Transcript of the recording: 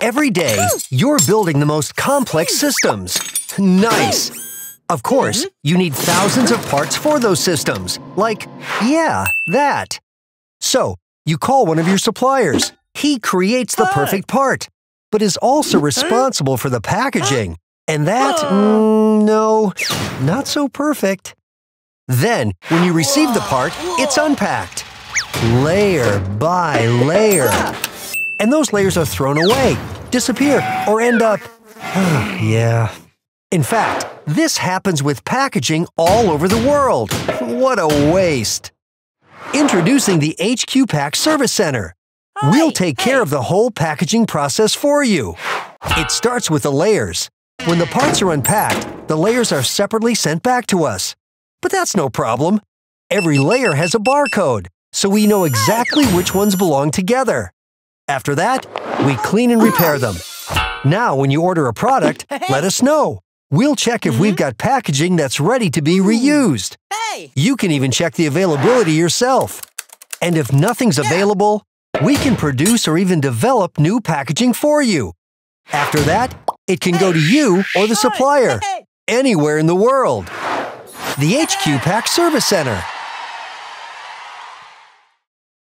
Every day, you're building the most complex systems. Nice! Of course, you need thousands of parts for those systems. Like, yeah, that. So, you call one of your suppliers. He creates the perfect part, but is also responsible for the packaging. And that, mm, no, not so perfect. Then, when you receive the part, it's unpacked. Layer by layer. And those layers are thrown away, disappear, or end up. yeah. In fact, this happens with packaging all over the world. What a waste! Introducing the HQpack Service Center. We'll take care of the whole packaging process for you. It starts with the layers. When the parts are unpacked, the layers are separately sent back to us. But that's no problem. Every layer has a barcode, so we know exactly which ones belong together. After that, we clean and repair them. Now, when you order a product, let us know. We'll check if we've got packaging that's ready to be reused. Hey! You can even check the availability yourself. And if nothing's available, we can produce or even develop new packaging for you. After that, it can go to you or the supplier, anywhere in the world. The HQpack Service Center.